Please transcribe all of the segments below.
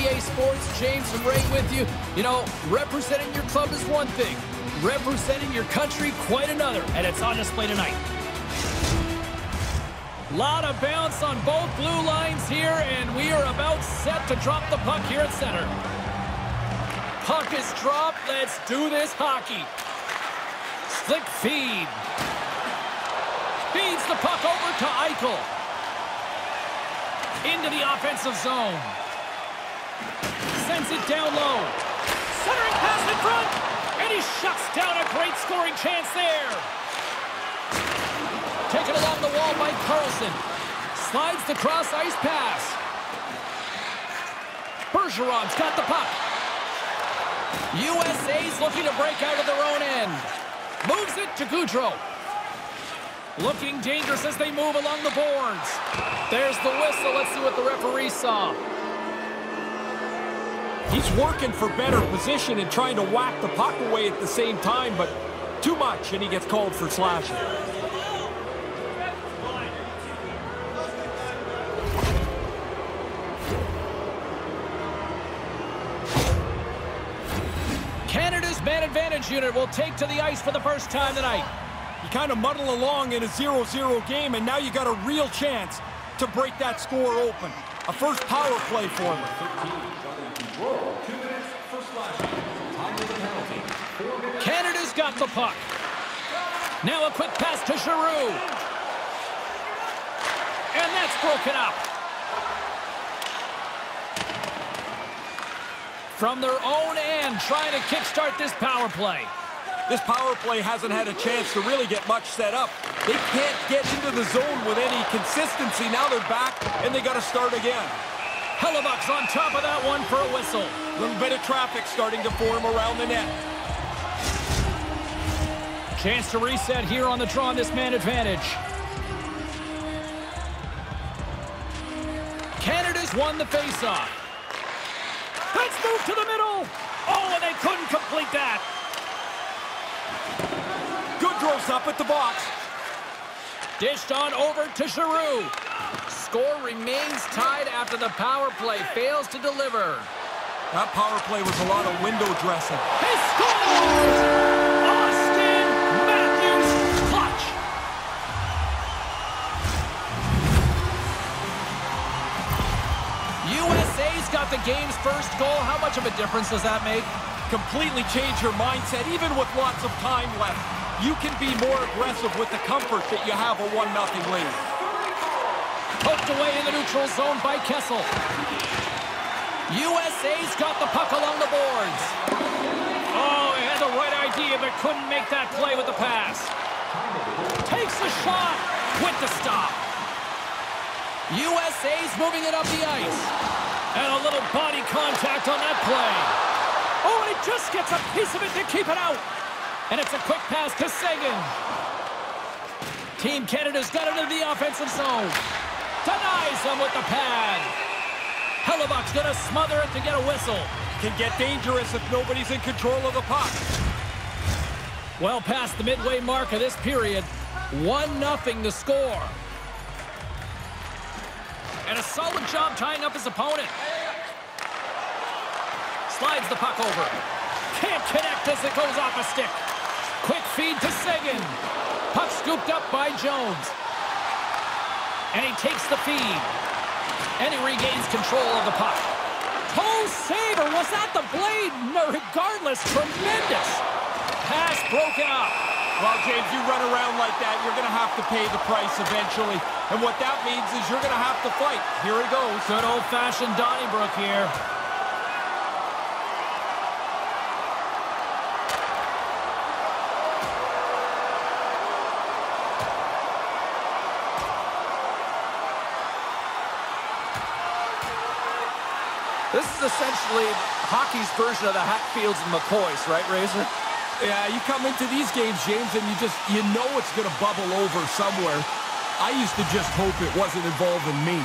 EA Sports. James and Ray with you. You know, representing your club is one thing. Representing your country, quite another. And it's on display tonight. Lot of bounce on both blue lines here, and we are about set to drop the puck here at center. Puck is dropped. Let's do this hockey. Slick feed. Feeds the puck over to Eichel. Into the offensive zone. Sends it down low. Centering pass in front. And he shuts down a great scoring chance there. Taken along the wall by Carlson. Slides the cross ice pass. Bergeron's got the puck. USA's looking to break out of their own end. Moves it to Gaudreau. Looking dangerous as they move along the boards. There's the whistle. Let's see what the referee saw. He's working for better position and trying to whack the puck away at the same time, but too much, and he gets called for slashing. Canada's man advantage unit will take to the ice for the first time tonight. You kind of muddle along in a 0-0 game, and now you got a real chance to break that score open. A first power play for them. Canada's got the puck. Now a quick pass to Giroux. And that's broken up. From their own end, trying to kickstart this power play. This power play hasn't had a chance to really get much set up. They can't get into the zone with any consistency. Now they're back, and they got to start again. Hellebuyck's on top of that one for a whistle. Little bit of traffic starting to form around the net. Chance to reset here on the draw on this man advantage. Canada's won the faceoff. Let's move to the middle. Oh, and they couldn't complete that. Goodrow's up at the box. Dished on over to Giroux. Score remains tied after the power play fails to deliver. That power play was a lot of window dressing. He scores! Auston Matthews clutch. USA's got the game's first goal. How much of a difference does that make? Completely change your mindset, even with lots of time left. You can be more aggressive with the comfort that you have a 1-0 lead. Poked away in the neutral zone by Kessel. USA's got the puck along the boards. Oh, he had the right idea, but couldn't make that play with the pass. Takes the shot with the stop. USA's moving it up the ice. And a little body contact on that play. Oh, and he just gets a piece of it to keep it out. And it's a quick pass to Seguin. Team Canada's got it into the offensive zone. Denies him with the pad. Hellebuyck's going to smother it to get a whistle. Can get dangerous if nobody's in control of the puck. Well past the midway mark of this period. 1-0 the score. And a solid job tying up his opponent. Slides the puck over. Can't connect as it goes off a stick. Quick feed to Seguin. Puck scooped up by Jones. And he takes the feed. And he regains control of the puck. Toe saver. Was that the blade? No, regardless, tremendous. Pass broken up. Well, James, you run around like that, you're going to have to pay the price eventually. And what that means is you're going to have to fight. Here he goes. Good old-fashioned Donnybrook here. Essentially hockey's version of the Hatfields and McCoys, right, Razor? Yeah, you come into these games, James, and you just, you know it's going to bubble over somewhere. I used to just hope it wasn't involving me.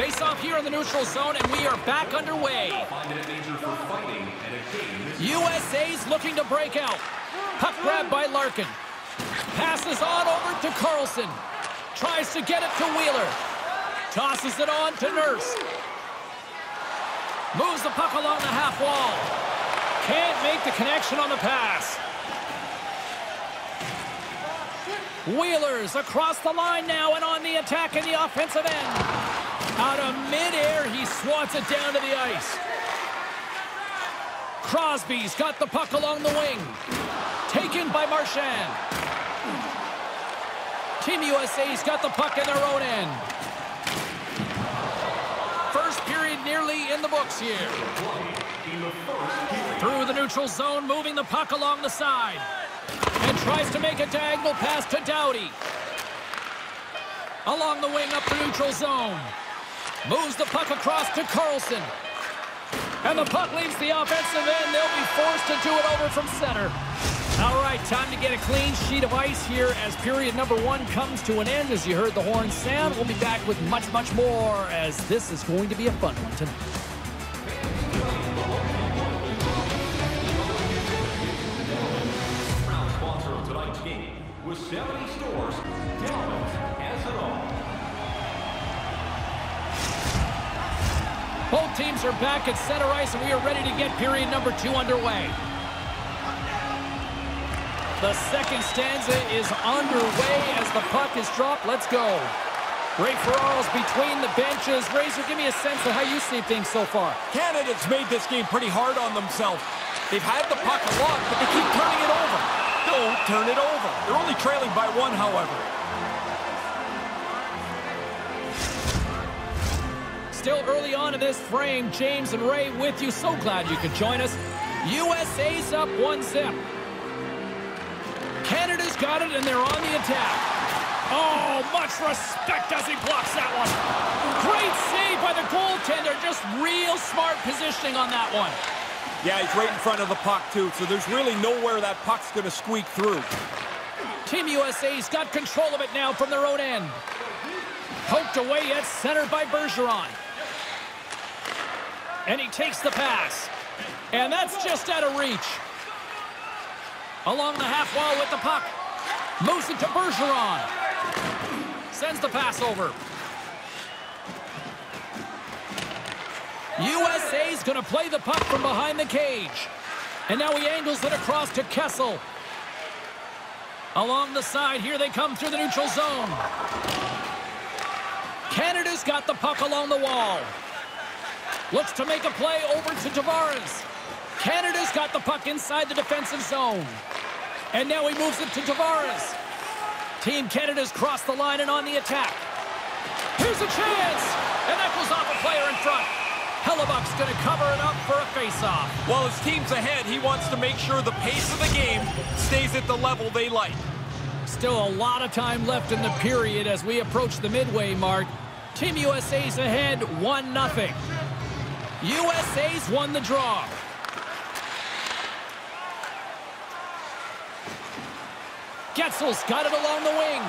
Face off here in the neutral zone, and we are back underway. USA's looking to break out. Puck grab by Larkin. Passes on over to Carlson. Tries to get it to Wheeler. Tosses it on to Nurse. Moves the puck along the half wall. Can't make the connection on the pass. Wheeler's across the line now and on the attack in the offensive end. Out of midair, he swats it down to the ice. Crosby's got the puck along the wing. Taken by Marchand. Team USA's got the puck in their own end. First period nearly in the books here. Through the neutral zone, moving the puck along the side. And tries to make a diagonal pass to Doughty. Along the wing up the neutral zone. Moves the puck across to Carlson. And the puck leaves the offensive end. They'll be forced to do it over from center. All right, time to get a clean sheet of ice here as period number one comes to an end. As you heard the horn sound, we'll be back with much, much more as this is going to be a fun one tonight. With 70 stores, Both teams are back at center ice, and we are ready to get period number two underway. The second stanza is underway as the puck is dropped. Let's go. Ray Ferraro's between the benches. Razor, give me a sense of how you see things so far. Canada's made this game pretty hard on themselves. They've had the puck a lot, but they keep turning it over. Don't turn it over. They're only trailing by one, however. Still early on in this frame, James and Ray with you. So glad you could join us. USA's up one zip. Canada's got it, and they're on the attack. Oh, much respect as he blocks that one. Great save by the goaltender. Just real smart positioning on that one. Yeah, he's right in front of the puck, too, so there's really nowhere that puck's going to squeak through. Team USA's got control of it now from their own end. Poked away at center by Bergeron. And he takes the pass. And that's just out of reach. Along the half wall with the puck. Moves it to Bergeron. Sends the pass over. USA's going to play the puck from behind the cage. And now he angles it across to Kessel. Along the side, here they come through the neutral zone. Canada's got the puck along the wall. Looks to make a play over to Tavares. Canada's got the puck inside the defensive zone. And now he moves it to Tavares. Team Canada's crossed the line and on the attack. Here's a chance! And that goes off a player in front. Hellebuyck's going to cover it up for a faceoff. While his team's ahead, he wants to make sure the pace of the game stays at the level they like. Still a lot of time left in the period as we approach the midway mark. Team USA's ahead 1-0. USA's won the draw. Guentzel's got it along the wing.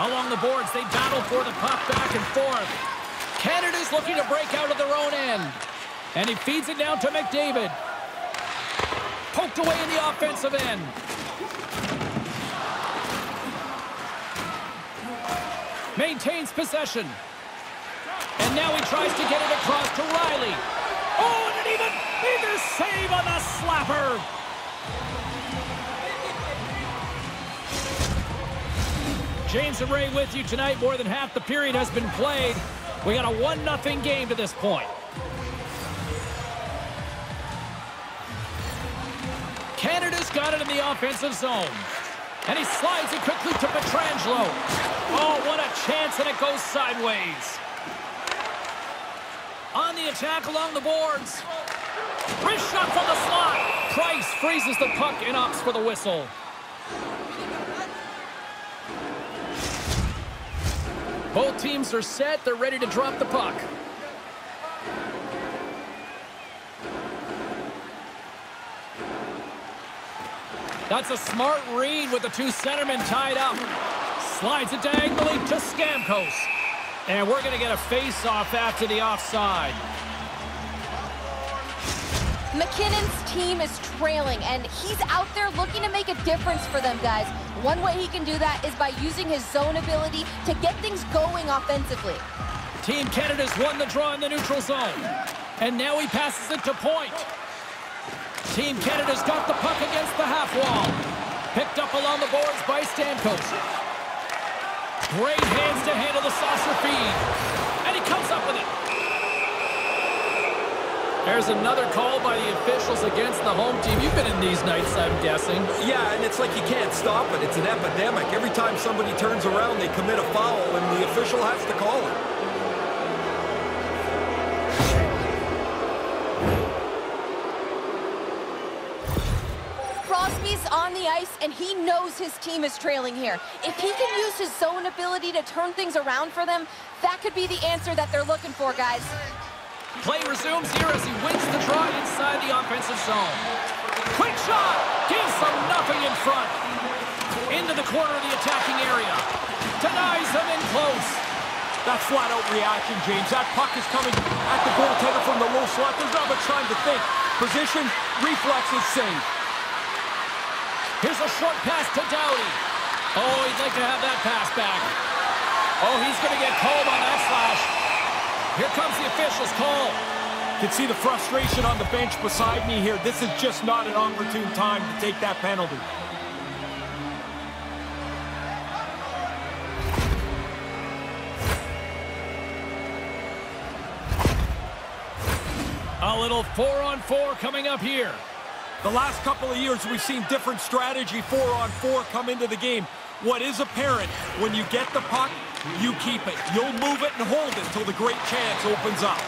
Along the boards, they battle for the puck back and forth. Canada's looking to break out of their own end. And he feeds it down to McDavid. Poked away in the offensive end. Maintains possession. Now he tries to get it across to Rielly. Oh, and an even bigger save on the slapper. James and Ray with you tonight. More than half the period has been played. We got a 1-0 game to this point. Canada's got it in the offensive zone. And he slides it quickly to Pietrangelo. Oh, what a chance, and it goes sideways. On the attack along the boards. Wrist shot from the slot. Price freezes the puck and opts for the whistle. Both teams are set. They're ready to drop the puck. That's a smart read with the two centermen tied up. Slides it diagonally to Stamkos. And we're going to get a face-off after the offside. MacKinnon's team is trailing, and he's out there looking to make a difference for them, guys. One way he can do that is by using his zone ability to get things going offensively. Team Canada's won the draw in the neutral zone. And now he passes it to point. Team Canada's got the puck against the half wall. Picked up along the boards by Stamkos. Great hands to handle the saucer feed. And he comes up with it. There's another call by the officials against the home team. You've been in these nights, I'm guessing. Yeah, and it's like you can't stop it. It's an epidemic. Every time somebody turns around, they commit a foul, and the official has to call it. On the ice, and he knows his team is trailing here. If he can use his zone ability to turn things around for them, that could be the answer that they're looking for, guys. Play resumes here as he wins the draw inside the offensive zone. Quick shot! Gives them nothing in front. Into the corner of the attacking area. Denies them in close. That's flat-out reaction, James. That puck is coming at the goaltender from the low slot. There's not much time to think. Position, reflexes, save. Here's a short pass to Doughty. Oh, he'd like to have that pass back. Oh, he's going to get called on that slash. Here comes the official's call. You can see the frustration on the bench beside me here. This is just not an opportune time to take that penalty. A little four-on-four 4 coming up here. The last couple of years, we've seen different strategy four-on-four 4 come into the game. What is apparent, when you get the puck, you keep it. You'll move it and hold it until the great chance opens up.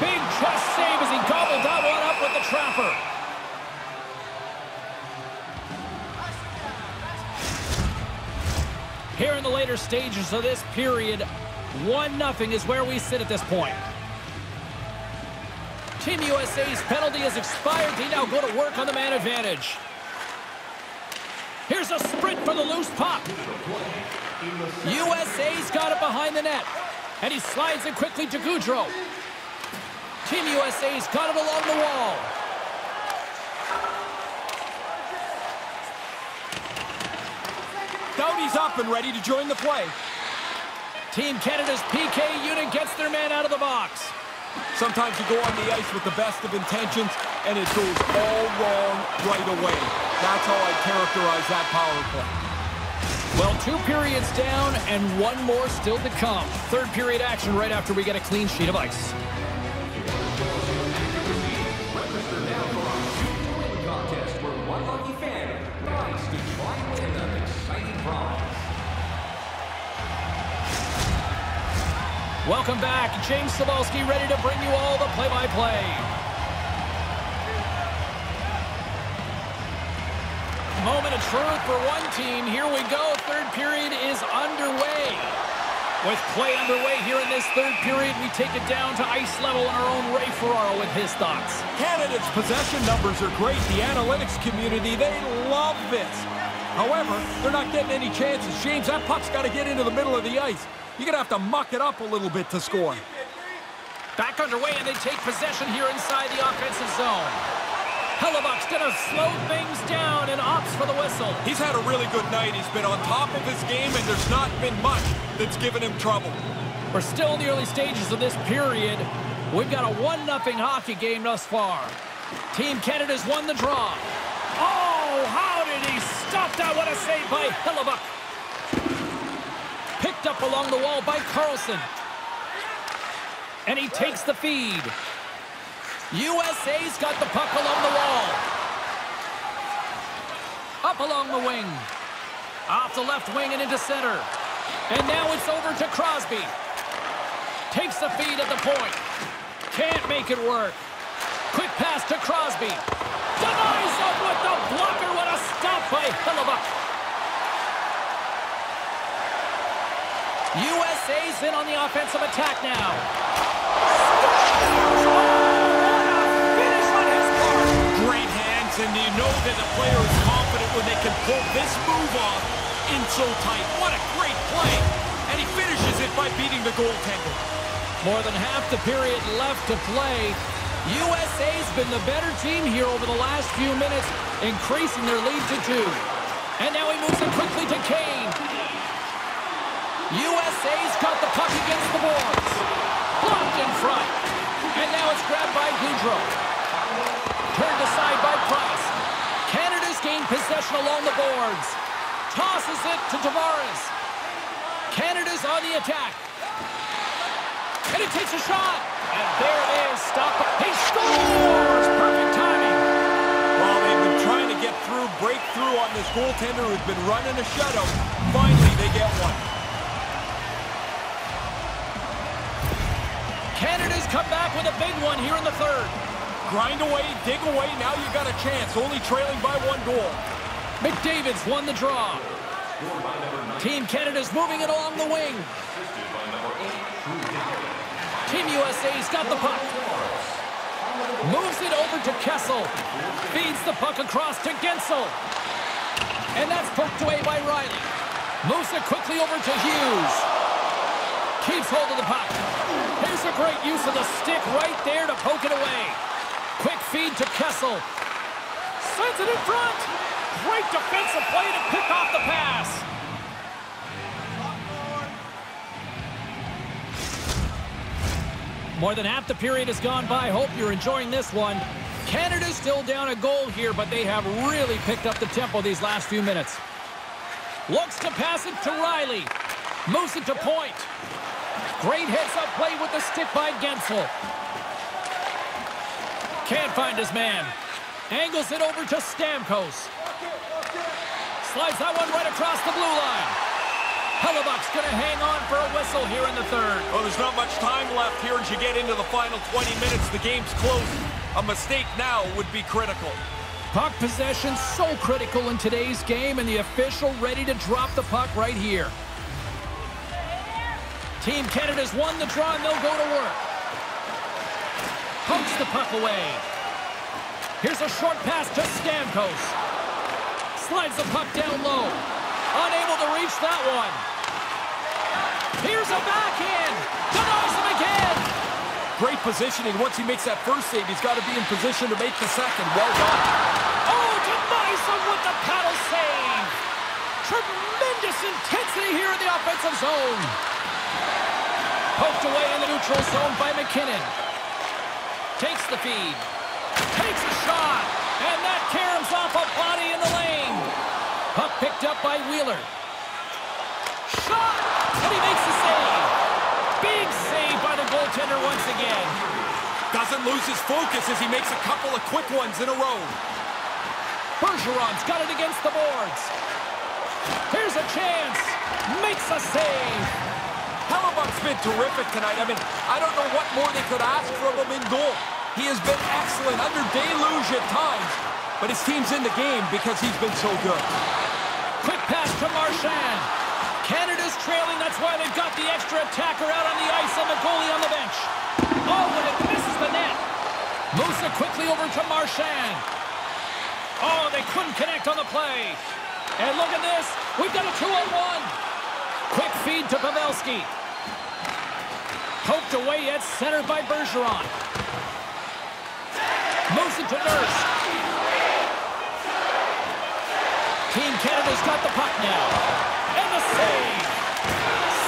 Big chest save as he gobbled that one up with the trapper. Here in the later stages of this period, 1-0 is where we sit at this point. Team USA's penalty has expired. They now go to work on the man advantage. Here's a sprint for the loose puck. USA's got it behind the net. And he slides it quickly to Gaudreau. Team USA's got it along the wall. Doughty's up and ready to join the play. Team Canada's PK unit gets their man out of the box. Sometimes you go on the ice with the best of intentions, and it goes all wrong right away. That's how I characterize that power play. Well, two periods down and one more still to come. Third period action right after we get a clean sheet of ice. Welcome back. James Cybulski ready to bring you all the play-by-play. -play. Moment of truth for one team. Here we go. Third period is underway. With play underway here in this third period, we take it down to ice level our own Ray Ferraro with his thoughts. Canada's possession numbers are great. The analytics community, they love this. However, they're not getting any chances. James, that puck's got to get into the middle of the ice. You're going to have to muck it up a little bit to score. Back underway, and they take possession here inside the offensive zone. Hellebuyck's going to slow things down and opts for the whistle. He's had a really good night. He's been on top of his game, and there's not been much that's given him trouble. We're still in the early stages of this period. We've got a 1-0 hockey game thus far. Team Canada's won the draw. Oh, that? What a save by Hellebuyck picked up along the wall by Carlson. And he takes the feed. USA's got the puck along the wall. Up along the wing. Off the left wing and into center. And now it's over to Crosby. Takes the feed at the point. Can't make it work. Quick pass to Crosby. Denies him with the blocker. What a stop by Hellebuyck. USA's in on the offensive attack now. Great hands, and you know that the player is confident when they can pull this move off in so tight. What a great play. And he finishes it by beating the goaltender. More than half the period left to play. USA's been the better team here over the last few minutes, increasing their lead to two. And now he moves it quickly to Kane. USA's got the puck against the boards. Blocked in front. And now it's grabbed by Gaudreau. Turned aside by Price. Canada's gained possession along the boards. Tosses it to Tavares. Canada's on the attack. And he takes a shot. And there it is. Stop. He scores! Perfect timing. While they've been trying to get through, break through on this goaltender who's been running a shutout, finally they get one. Canada's come back with a big one here in the third. Grind away, dig away, now you've got a chance, only trailing by one goal. McDavid's won the draw. Team Canada's moving it along the wing. Team USA's got the puck. Moves it over to Kessel. Feeds the puck across to Guentzel. And that's poked away by Rielly. Moves it quickly over to Hughes. Keeps hold of the puck. Here's a great use of the stick right there to poke it away. Quick feed to Kessel. Sends it in front. Great defensive play to pick off the pass. More than half the period has gone by. Hope you're enjoying this one. Canada's still down a goal here, but they have really picked up the tempo these last few minutes. Looks to pass it to Rielly. Moves it to point. Great heads-up play with the stick by Guentzel. Can't find his man. Angles it over to Stamkos. Slides that one right across the blue line. Hellebuyck's going to hang on for a whistle here in the third. Well, there's not much time left here as you get into the final 20 minutes. The game's closing. A mistake now would be critical. Puck possession so critical in today's game, and the official ready to drop the puck right here. Team Canada's won the draw, and they'll go to work. Pokes the puck away. Here's a short pass to Stamkos. Slides the puck down low. Unable to reach that one. Here's a backhand. Denies him again. Great positioning. Once he makes that first save, he's got to be in position to make the second. Well done. Oh, denies him with the paddle save. Tremendous intensity here in the offensive zone. Poked away in the neutral zone by MacKinnon. Takes the feed. Takes a shot. And that caroms off a body in the lane. Puck picked up by Wheeler. Shot! And he makes the save. Big save by the goaltender once again. Doesn't lose his focus as he makes a couple of quick ones in a row. Bergeron's got it against the boards. Here's a chance. Makes a save. Hellebuyck's been terrific tonight. I mean, I don't know what more they could ask from him in goal. He has been excellent under deluge at times, but his team's in the game because he's been so good. Quick pass to Marchand. Canada's trailing. That's why they've got the extra attacker out on the ice and the goalie on the bench. Oh, and it misses the net. Moves it quickly over to Marchand. Oh, they couldn't connect on the play. And look at this. We've got a two-on-one. Quick feed to Pavelski. Poked away at center by Bergeron. Moves it to Nurse. Team Canada's got the puck now. And the save.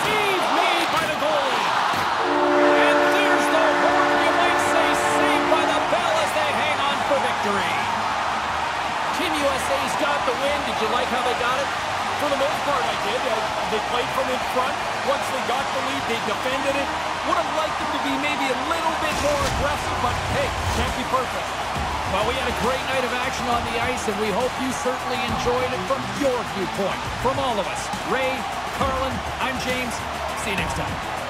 Save Team USA's got the win. Did you like how they got it? For the most part, I did. They played from in front. Once they got the lead, they defended it. Would have liked them to be maybe a little bit more aggressive, but hey, can't be perfect. Well, we had a great night of action on the ice, and we hope you certainly enjoyed it from your viewpoint. From all of us, Ray, Carlin, I'm James. See you next time.